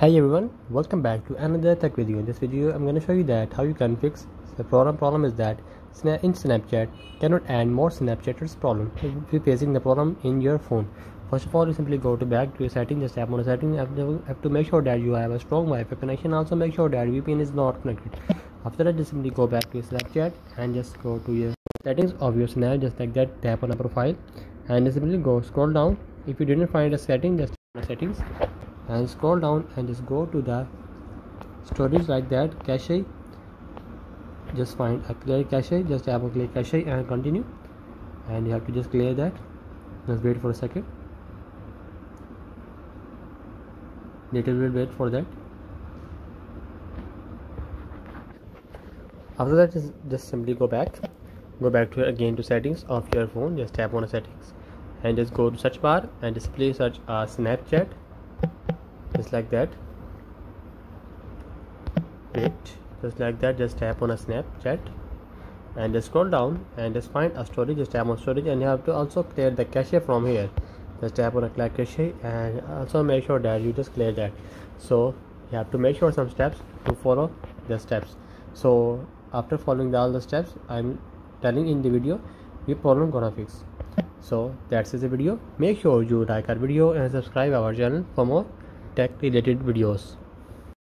Hey everyone, welcome back to another tech video. In this video, I'm going to show you that how you can fix the problem. Problem is that in Snapchat cannot add more Snapchatters problem. If you're facing the problem in your phone, first of all, you simply go to back to your setting. Just tap on the setting. You have to, make sure that you have a strong Wi-Fi connection. Also, make sure that VPN is not connected. After that, just simply go back to your Snapchat and just go to your settings of your Snap. Just like that, tap on a profile and just simply go scroll down. If you didn't find a setting, just settings and scroll down and just go to the storage like that. Cache. Just find a clear cache. Just tap on clear cache and continue. And you have to just clear that. Just wait for a second. Little bit wait for that. After that just, just simply go back. Go back to again to settings of your phone. Just tap on settings. And just go to search bar and display search uh, snapchat just like that. Wait just like that just tap on a snapchat and just scroll down and just find a storage just tap on storage and you have to also clear the cache from here. Just tap on a clear cache and also make sure that you just clear that. So you have to make sure some steps to follow the steps. So after following all the steps i'm telling in the video your problem gonna fix. So that's the video. Make sure you like our video and subscribe our channel for more tech related videos